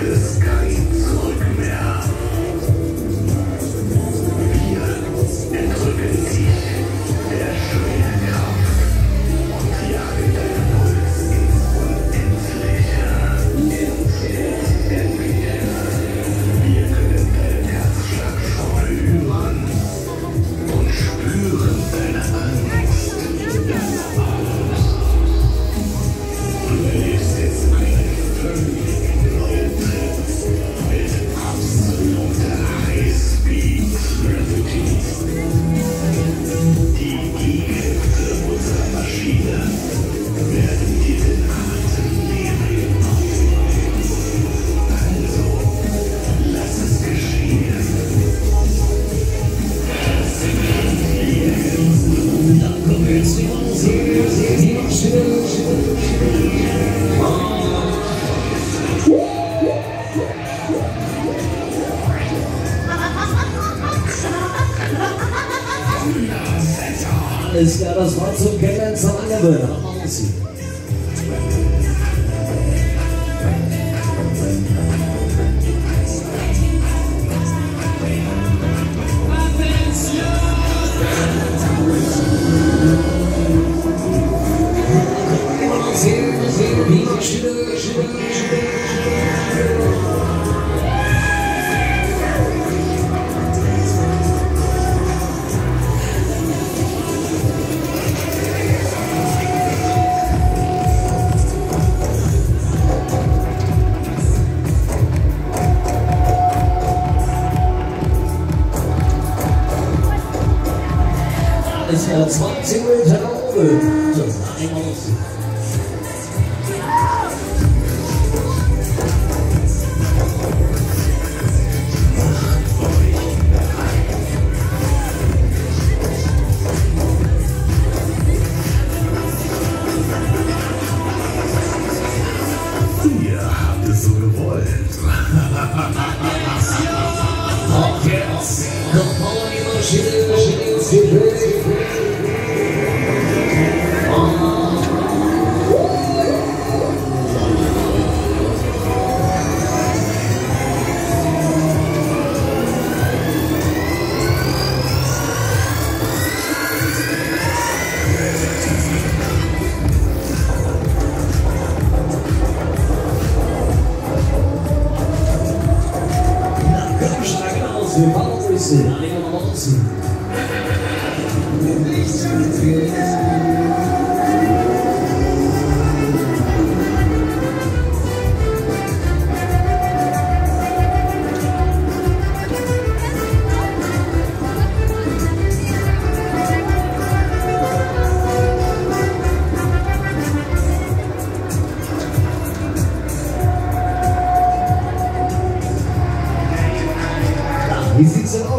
This guy. Alles klar, das Wort zum Kennenlernen von Angewöhner. 20 Meter nach oben. So, einmal Auf jetzt. Kommt mal die Maschine, steig aus, wir fahren Grüße. Einmal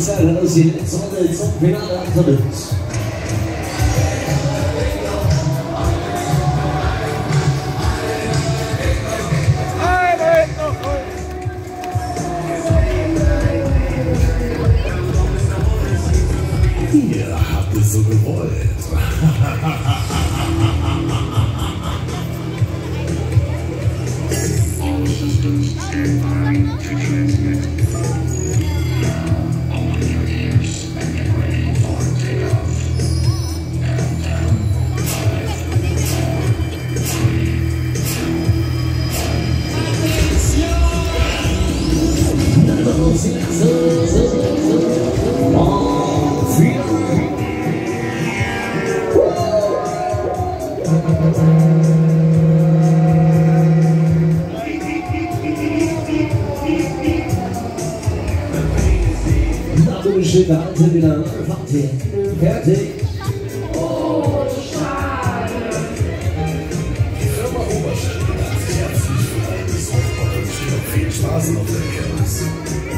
Letzte Runde zum Finale ankommt. Ihr habt es so gewollt. Na, du schöne Alte wieder. Fertig. Fertig. Oh, schade. Die Firma Oberstadt bedankt sich herzlich für einen Besuch bei uns und viel Spaß auf der Kirmes.